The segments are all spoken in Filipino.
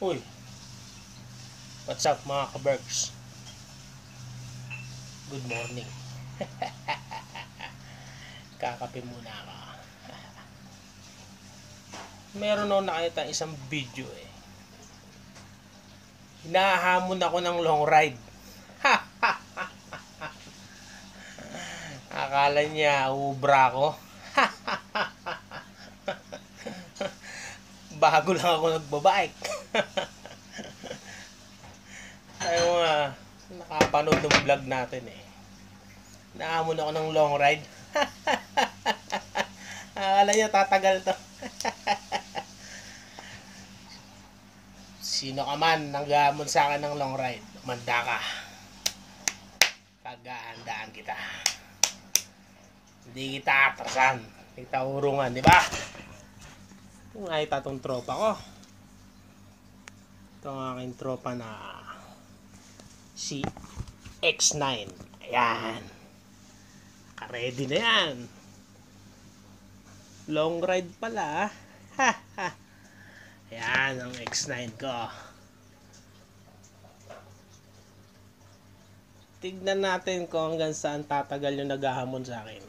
Uy. What's up mga kabergs? Good morning. Kakape muna ako. Meron ako nakita isang video eh. Hinahamon ako ng long ride. Akala niya ubra ko. Bago lang ako nagbabike. Tayo nga, nakapanood ng vlog natin eh. Naamon ako ng long ride. Akala niya tatagal to. Sino ka man nanggamon sa akin ng long ride, manda ka. Paghahandaan kita. Hindi kita atrasan. Hindi kita urungan, di ba? Ito nga tong tropa ko. Ito ang aking tropa na si X9. Ayan. Naka-ready na yan. Long ride pala. Ha ha. Ayan ang X9 ko. Tignan natin kung hanggang saan tatagal yung naghahamon sa akin.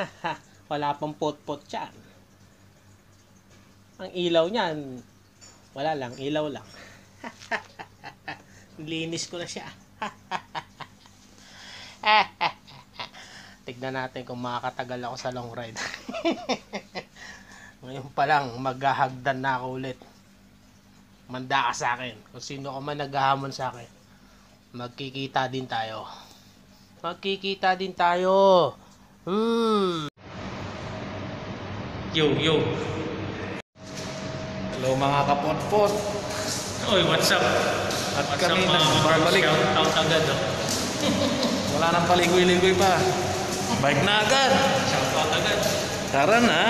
Ha ha. Wala pang pot-pot yan. Ang ilaw niyan, wala lang, ilaw lang. Linis ko na siya. Tignan natin kung makakatagal ako sa long ride. Ngayon pa lang, maghahagdan na ako ulit. Manda ka sa akin. Kung sino ka man naghahamon sa akin, magkikita din tayo. Magkikita din tayo. Hmm. Yo, yo. Hello mga kapot-pot. Oy, what's up? At What's kami up, nagbabalik. Shout out agad, oh. Wala nang paligoy-ligoy pa. Bike na agad. Shout out agad. Tara na.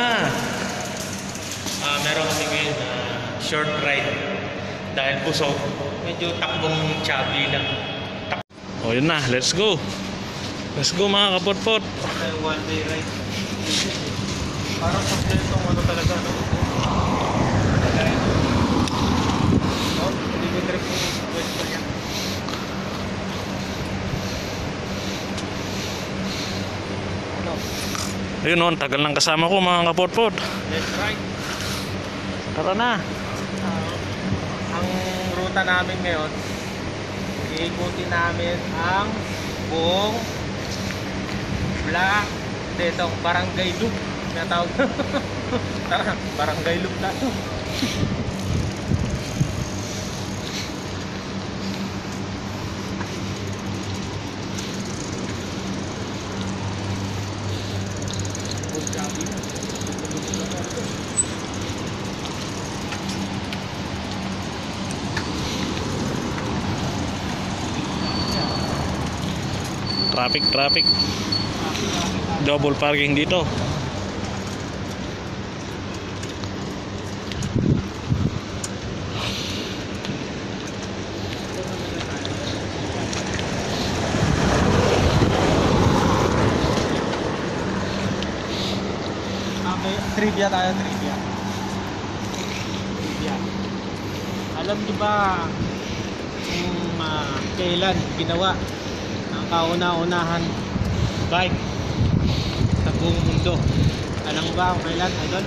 Ah, meron kami ngayon na short ride dahil busog. Medyo takbong chubby lang. O yun na, let's go. Let's go mga kapot-pot. One day ride. Parang kompletong ano talaga, no? Ko trip yung pwesto niya. Ano? Ayun o, ang tagal ng kasama ko mga kapot-pot. Let's ride. Tara na. Ah, ang ruta namin ngayon, iikutin namin ang buong Black detong Barangay Loop na tawag. Tara, Barangay Loop na to. Traffic, traffic. Double parking dito. Okay, trivia tayo, trivia. Trivia. Alam niyo ba kung ah, kailan ginawa kauna-unahan bike sa buong mundo? Alam ba kung kailan, idol?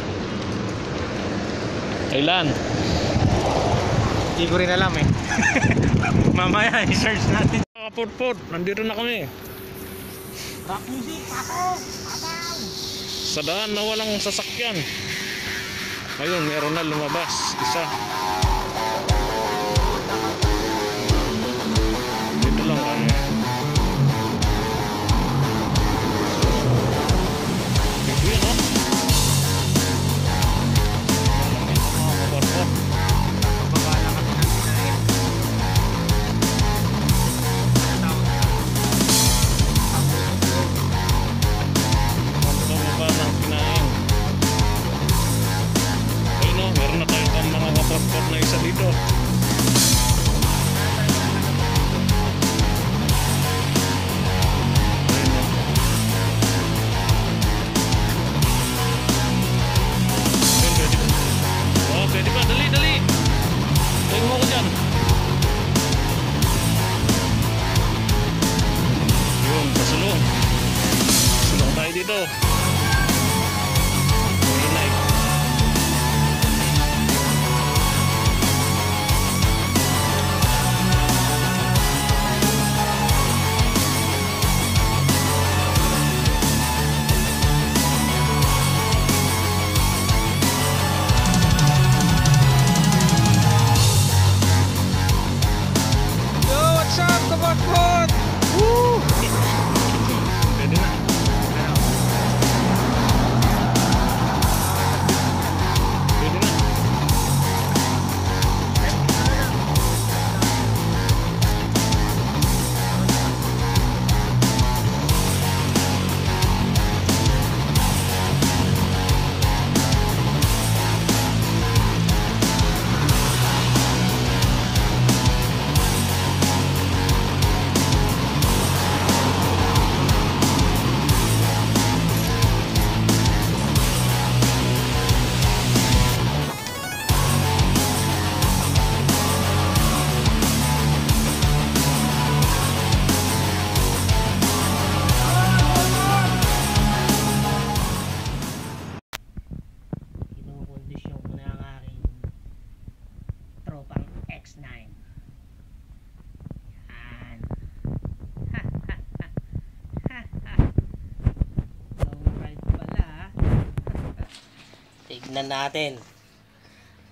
Kailan? Hindi ko rin alam eh. Mamaya, i-search natin. Mga kapot-pot, nandito na kami. Rock music, pasok! Pasok! Sa daan na walang sasakyan. Ayun, meron na lumabas. Isa. Tignan natin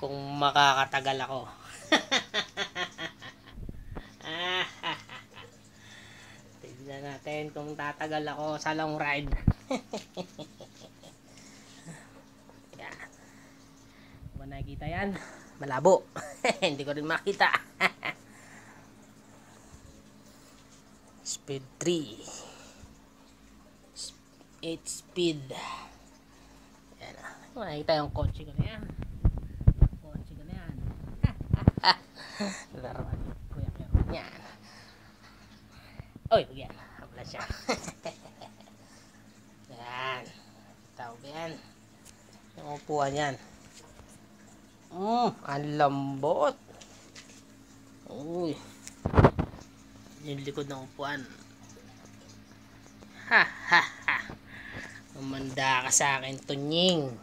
kung makakatagal ako. Tignan natin kung tatagal ako sa long ride. yan. Ba nakikita yan? Malabo. Hindi ko rin makita. speed 3. 8 speed. Makikita yung kotse ko na yan. Kotse ko na yan. Laruan. Kuya Kero. Yan. Oy, yan. Habla siya. yan. Tawag yan. Yung upuan yan. Mm, ang lambot. Uy. Yung likod ng upuan. Ha, ha, ha. Umanda ka sa akin, Tunying.